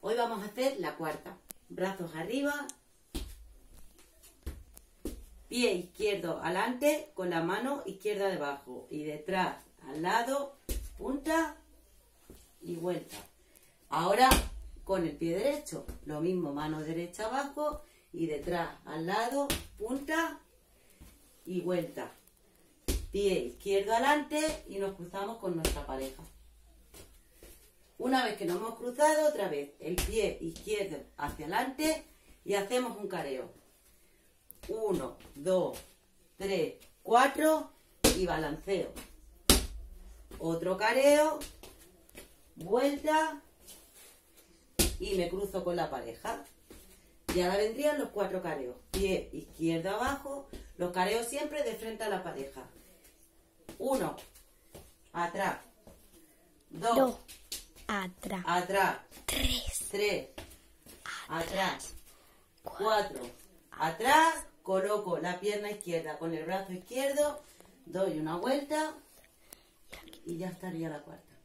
Hoy vamos a hacer la cuarta. Brazos arriba. Pie izquierdo adelante con la mano izquierda debajo. Y detrás, al lado, punta y vuelta. Ahora con el pie derecho. Lo mismo, mano derecha abajo y detrás, al lado, punta y vuelta. Pie izquierdo adelante y nos cruzamos con nuestra pareja. Una vez que nos hemos cruzado, otra vez el pie izquierdo hacia adelante y hacemos un careo. Uno, dos, tres, cuatro y balanceo. Otro careo, vuelta y me cruzo con la pareja. Y ahora vendrían los cuatro careos. Pie izquierdo abajo, los careos siempre de frente a la pareja. Uno, atrás. Dos, atrás. atrás. Tres. Tres, atrás. Cuatro, atrás. Coloco la pierna izquierda con el brazo izquierdo, doy una vuelta y ya estaría la cuarta.